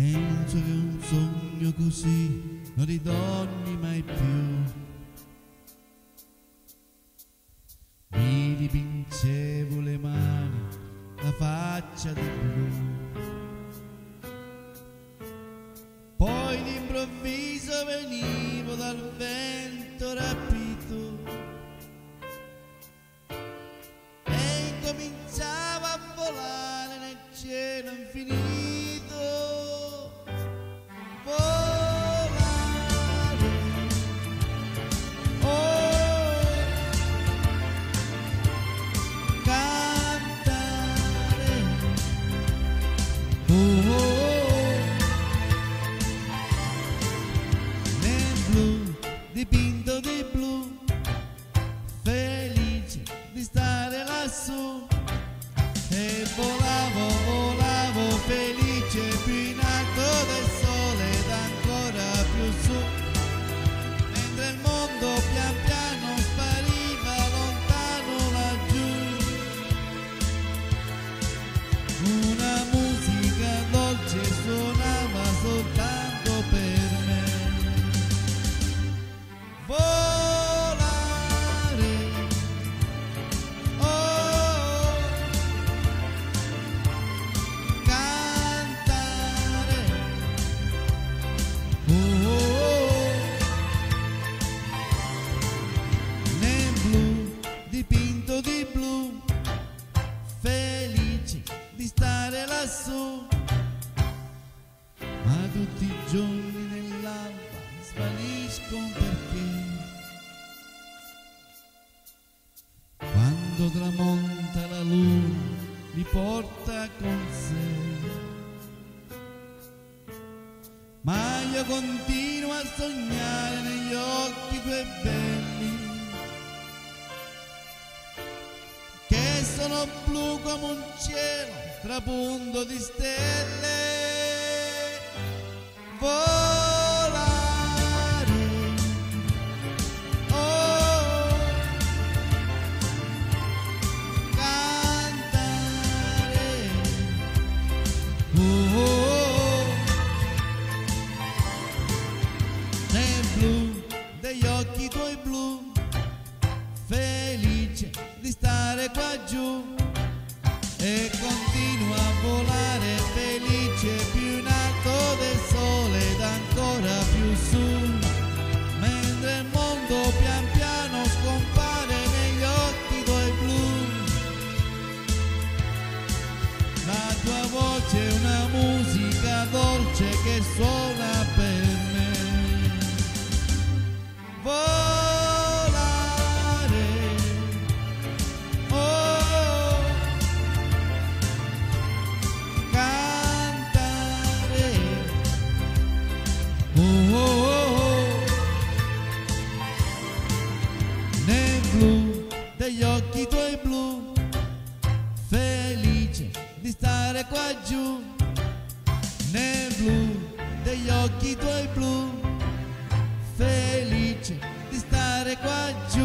Penso che un sogno così non ritorni mai più. Mi dipingevo le mani, la faccia di blu. Poi d'improvviso venivo dal vento rapito e incominciava a volare nel cielo infinito. Dipinto di blu, felice di stare lassù. E volavo, Ma tutti i giorni nell'alba svaniscono perché quando tramonta la luna li porta con sé. Ma io continuo a sognare negli occhi tuoi belli che sono blu come un cielo trapunto di stelle. Suona per me. Volare. Oh, cantare. Oh, oh, oh. Nel blu degli occhi tuoi blu felice di stare qua giù degli occhi tuoi blu. Felice di stare qua giù